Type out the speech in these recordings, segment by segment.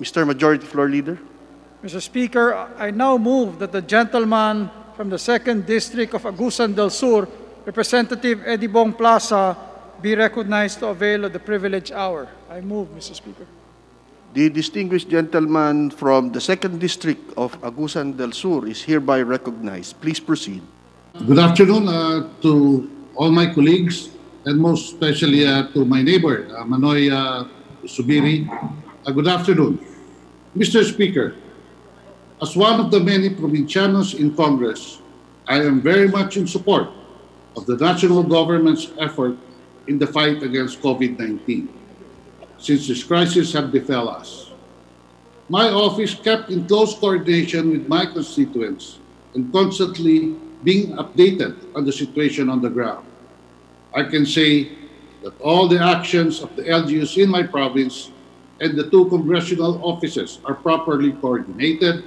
Mr. Majority Floor Leader. Mr. Speaker, I now move that the gentleman from the Second District of Agusan del Sur, Representative Eddiebong Plaza, be recognized to avail of the privilege hour. I move, Mr. Speaker. The distinguished gentleman from the Second District of Agusan del Sur is hereby recognized. Please proceed. Good afternoon uh, to all my colleagues and most especially uh, to my neighbor, uh, Manoy uh, Zubiri. Uh, good afternoon. Mr. Speaker, as one of the many provincianos in Congress, I am very much in support of the national government's effort in the fight against COVID-19 since this crisis had befell us. My office kept in close coordination with my constituents and constantly being updated on the situation on the ground. I can say that all the actions of the LGUs in my province and the two congressional offices are properly coordinated,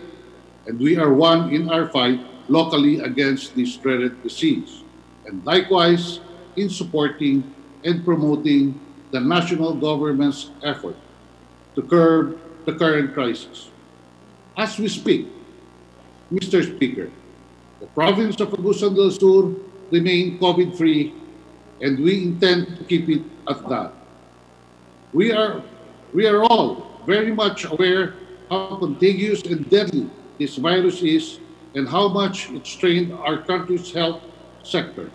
and we are one in our fight locally against this dreaded disease, and likewise in supporting and promoting the national government's effort to curb the current crisis. As we speak, Mr. Speaker, the province of Agusan del Sur remain COVID-free and we intend to keep it at that. We are, we are all very much aware how contagious and deadly this virus is and how much it strained our country's health sector,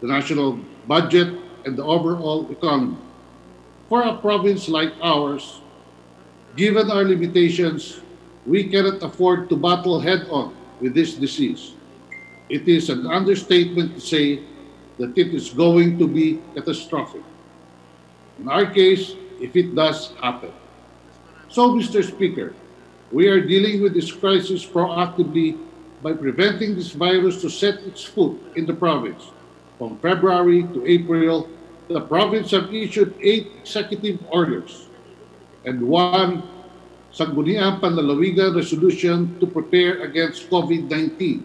the national budget, and the overall economy. For a province like ours, given our limitations, we cannot afford to battle head-on with this disease. It is an understatement to say that it is going to be catastrophic. In our case, if it does happen. So, Mr. Speaker, we are dealing with this crisis proactively by preventing this virus to set its foot in the province. From February to April, the province have issued eight executive orders and one Sangguniang Panlalawigan resolution to prepare against COVID-19,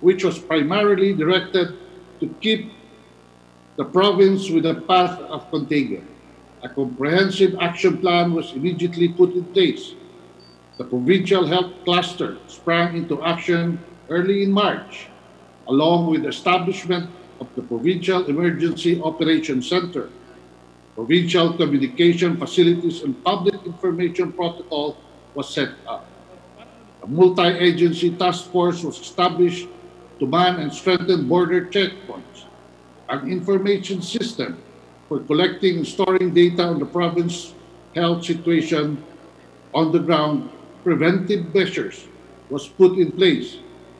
which was primarily directed to keep the province with a path of contagion. A comprehensive action plan was immediately put in place. The provincial health cluster sprang into action early in March, along with the establishment of the Provincial Emergency Operations Center, Provincial Communication Facilities and Public Information Protocol was set up. A multi-agency task force was established to man and strengthen border checkpoints, an information system for collecting and storing data on the province health situation on the ground, preventive measures was put in place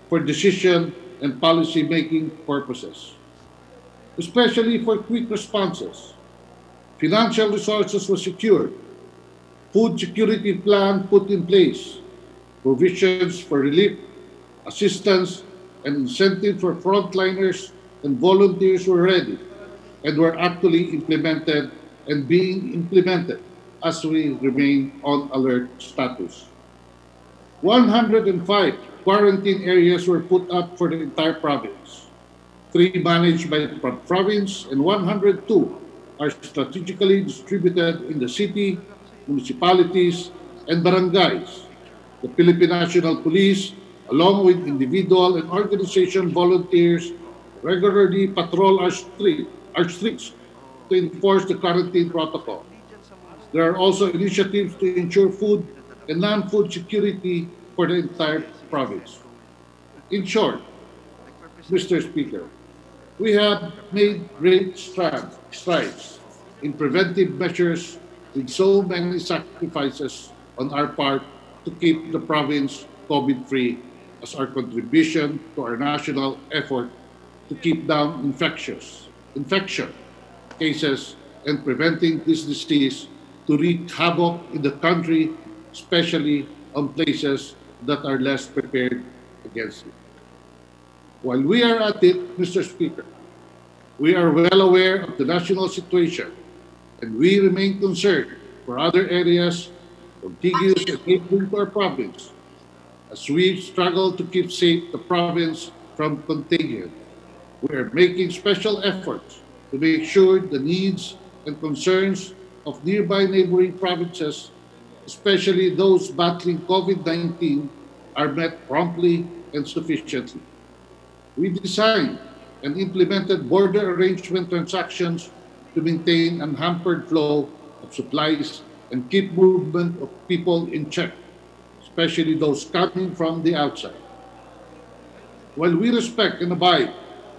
for decision and policy making purposes, especially for quick responses. Financial resources were secured, food security plan put in place, provisions for relief, assistance, and incentive for frontliners and volunteers were ready and were actually implemented and being implemented as we remain on alert status. 105 quarantine areas were put up for the entire province. Three managed by the province and 102 are strategically distributed in the city, municipalities, and barangays. The Philippine National Police along with individual and organization volunteers, regularly patrol our, street, our streets to enforce the quarantine protocol. There are also initiatives to ensure food and non-food security for the entire province. In short, Mr. Speaker, we have made great strides in preventive measures with so many sacrifices on our part to keep the province COVID-free as our contribution to our national effort to keep down infectious infection cases and preventing this disease to wreak havoc in the country, especially on places that are less prepared against it. While we are at it, Mr. Speaker, we are well aware of the national situation and we remain concerned for other areas contiguous and neighboring to our province as we struggle to keep safe the province from contagion. We are making special efforts to make sure the needs and concerns of nearby neighboring provinces especially those battling COVID-19, are met promptly and sufficiently. We designed and implemented border arrangement transactions to maintain an hampered flow of supplies and keep movement of people in check, especially those coming from the outside. While we respect and abide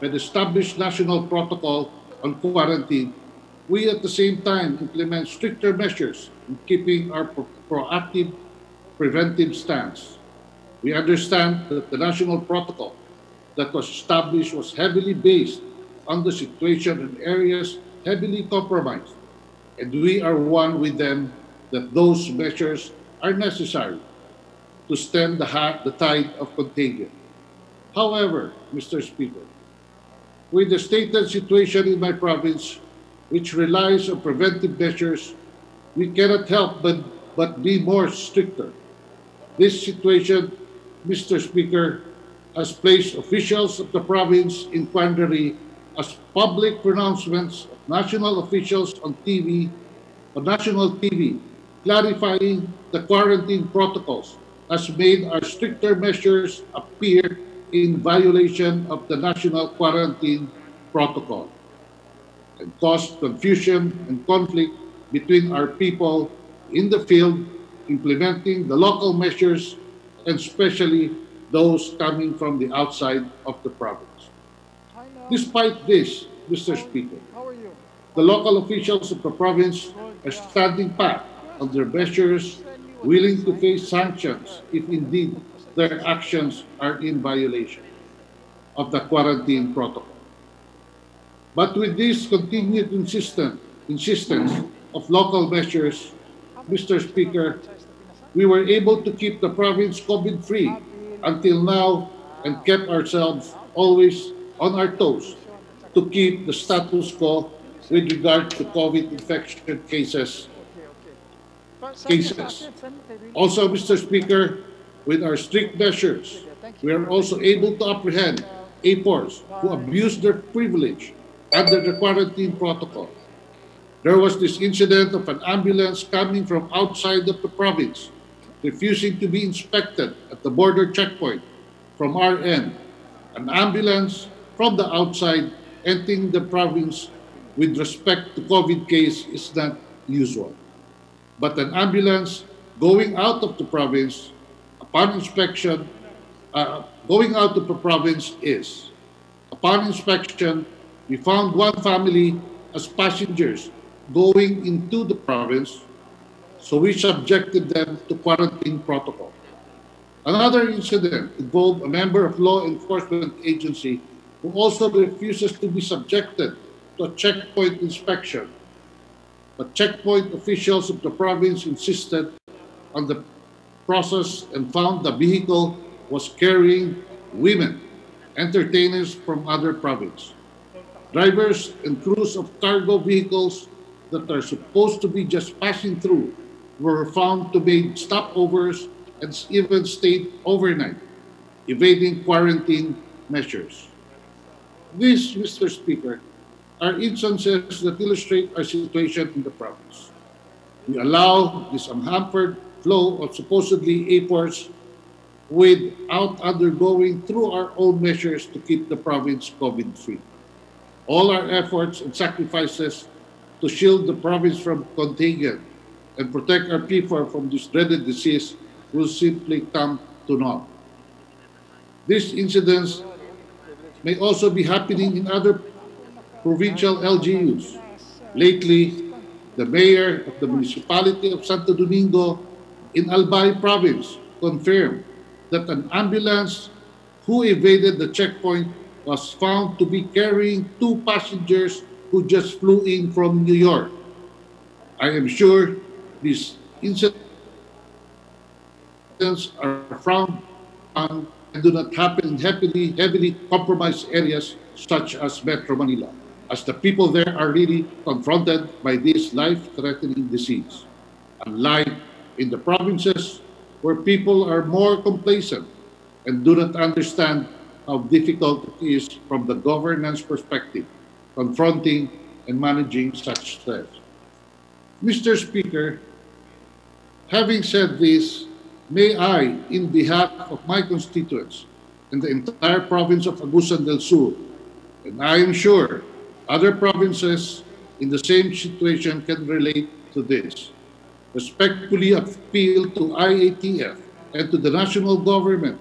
the established national protocol on quarantine, we at the same time implement stricter measures in keeping our pro- proactive preventive stance. We understand that the national protocol that was established was heavily based on the situation in areas heavily compromised, and we are one with them that those measures are necessary to stem the, the tide of contagion. However, Mr. Speaker, with the stated situation in my province, which relies on preventive measures, we cannot help but, but be more stricter. This situation, Mr. Speaker, has placed officials of the province in quandary as public pronouncements of national officials on TV, on national TV, clarifying the quarantine protocols has made our stricter measures appear in violation of the national quarantine protocol and caused confusion and conflict between our people in the field implementing the local measures and especially those coming from the outside of the province. Despite this, Mr. Speaker, the local officials of the province are standing pat on their measures, willing to face sanctions if indeed their actions are in violation of the quarantine protocol. But with this continued insistent, insistence of local measures, Mr. Speaker, we were able to keep the province COVID-free until now and kept ourselves always on our toes to keep the status quo with regard to COVID infection cases. cases. Also, Mr. Speaker, with our strict measures, we are also able to apprehend APORs who abuse their privilege under the quarantine protocol. There was this incident of an ambulance coming from outside of the province, refusing to be inspected at the border checkpoint from our end. An ambulance from the outside entering the province with respect to COVID case is not usual. But an ambulance going out of the province upon inspection, uh, going out of the province is. Upon inspection, we found one family as passengers going into the province, so we subjected them to quarantine protocol. Another incident involved a member of law enforcement agency who also refuses to be subjected to a checkpoint inspection. But checkpoint officials of the province insisted on the process and found the vehicle was carrying women, entertainers from other provinces, Drivers and crews of cargo vehicles that are supposed to be just passing through were found to make stopovers and even stayed overnight, evading quarantine measures. These, Mr. Speaker, are instances that illustrate our situation in the province. We allow this unhampered flow of supposedly APORs without undergoing through our own measures to keep the province COVID-free. All our efforts and sacrifices to shield the province from contagion and protect our people from this dreaded disease will simply come to naught. These incidents may also be happening in other provincial LGUs. Lately, the mayor of the municipality of Santo Domingo in Albay province confirmed that an ambulance who evaded the checkpoint was found to be carrying two passengers who just flew in from New York. I am sure these incidents are frowned on and do not happen in heavily, heavily compromised areas such as Metro Manila, as the people there are really confronted by this life-threatening disease. Unlike in the provinces where people are more complacent and do not understand how difficult it is from the governance perspective, confronting and managing such threats. Mr. Speaker, Having said this, may I, in behalf of my constituents and the entire province of Agusan del Sur, and I am sure other provinces in the same situation can relate to this, respectfully appeal to IATF and to the national government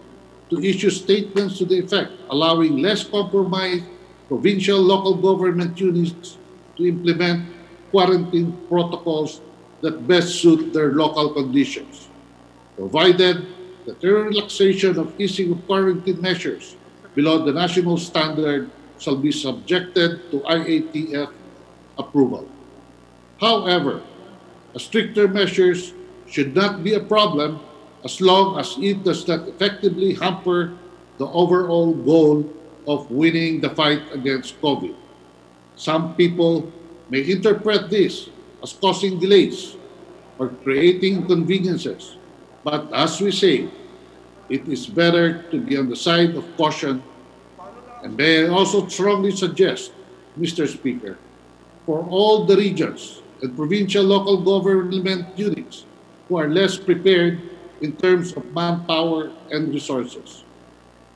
to issue statements to the effect allowing less compromised provincial local government units to implement quarantine protocols that best suit their local conditions, provided that the relaxation of easing of quarantine measures below the national standard shall be subjected to IATF approval. However, stricter measures should not be a problem as long as it does not effectively hamper the overall goal of winning the fight against COVID. Some people may interpret this as causing delays or creating inconveniences, but as we say, it is better to be on the side of caution. And may I also strongly suggest, Mr. Speaker, for all the regions and provincial local government units who are less prepared in terms of manpower and resources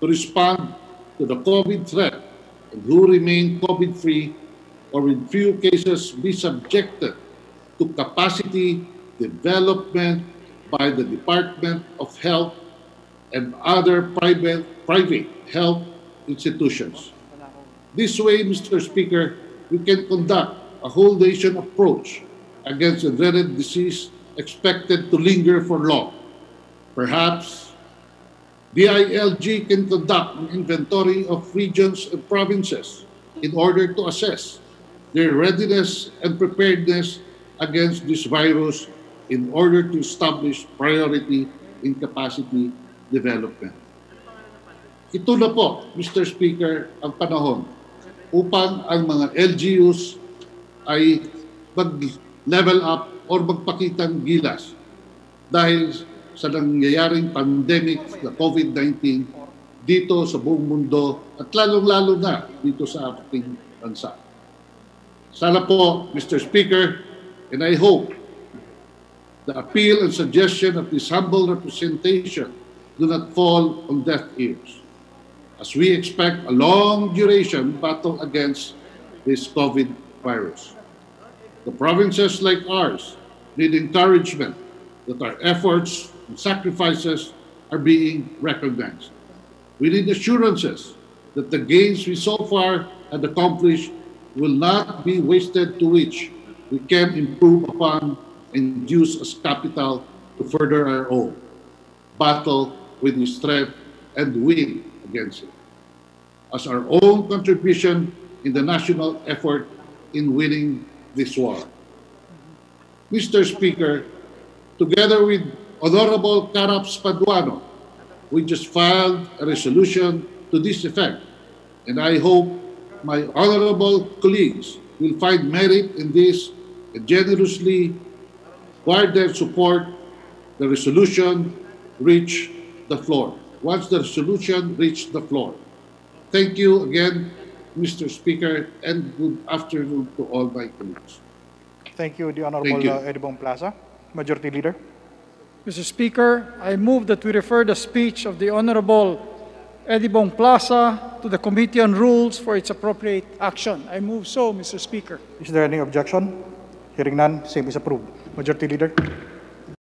to respond to the COVID threat and who remain COVID free or in few cases be subjected to capacity development by the Department of Health and other private, private health institutions. This way, Mr. Speaker, we can conduct a whole nation approach against a dreaded disease expected to linger for long. Perhaps DILG can conduct an inventory of regions and provinces in order to assess their readiness and preparedness against this virus in order to establish priority in capacity development. Ito na po, Mr. Speaker, ang panahon upang ang mga LGUs ay mag-level up or magpakitang gilas dahil sa nangyayaring pandemic na COVID-19 dito sa buong mundo at lalong-lalo na dito sa ating bansa. Sana po, Mr. Speaker, and I hope the appeal and suggestion of this humble representation do not fall on deaf ears, as we expect a long duration battle against this COVID virus. The provinces like ours need encouragement that our efforts and sacrifices are being recognized. We need assurances that the gains we so far had accomplished will not be wasted to which we can improve upon and use as capital to further our own battle with the threat and win against it as our own contribution in the national effort in winning this war. Mr. Speaker, together with Honorable Caraps Paduano, we just filed a resolution to this effect, and I hope my honorable colleagues will find merit in this and generously wire their support the resolution reach the floor. Once the resolution reach the floor. Thank you again, Mr. Speaker, and good afternoon to all my colleagues. Thank you, the Honorable you. uh, Edibong Plaza. Majority Leader. Mr. Speaker, I move that we refer the speech of the Honorable Edibong Plaza to the Committee on Rules for its appropriate action. I move so, Mr. Speaker. Is there any objection? Hearing none, same is approved. Majority Leader.